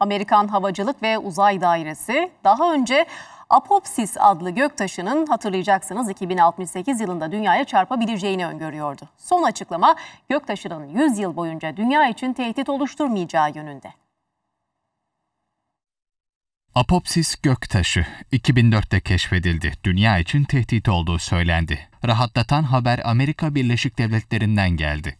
Amerikan Havacılık ve Uzay Dairesi daha önce Apopsis adlı göktaşının hatırlayacaksınız 2068 yılında dünyaya çarpabileceğini öngörüyordu. Son açıklama göktaşının 100 yıl boyunca dünya için tehdit oluşturmayacağı yönünde. Apopsis göktaşı 2004'te keşfedildi. Dünya için tehdit olduğu söylendi. Rahatlatan haber Amerika Birleşik Devletleri'nden geldi.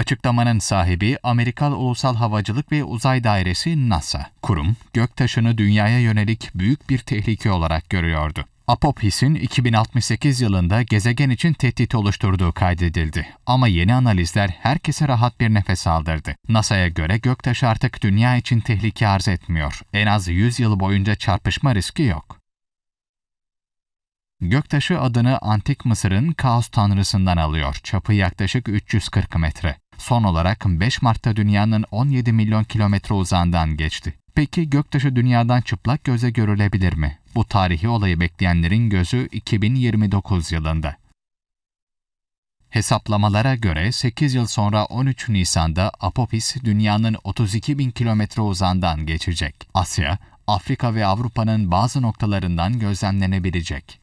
Açıklamanın sahibi Amerikan Ulusal Havacılık ve Uzay Dairesi NASA. Kurum, göktaşını dünyaya yönelik büyük bir tehlike olarak görüyordu. Apophis'in 2068 yılında gezegen için tehdit oluşturduğu kaydedildi. Ama yeni analizler herkese rahat bir nefes aldırdı. NASA'ya göre göktaşı artık dünya için tehlike arz etmiyor. En az 100 yıl boyunca çarpışma riski yok. Göktaşı adını Antik Mısır'ın Kaos tanrısından alıyor. Çapı yaklaşık 340 metre. Son olarak 5 Mart'ta dünyanın 17 milyon kilometre uzağından geçti. Peki göktaşı dünyadan çıplak göze görülebilir mi? Bu tarihi olayı bekleyenlerin gözü 2029 yılında. Hesaplamalara göre 8 yıl sonra 13 Nisan'da Apopis dünyanın 32 bin kilometre uzağından geçecek. Asya, Afrika ve Avrupa'nın bazı noktalarından gözlemlenebilecek.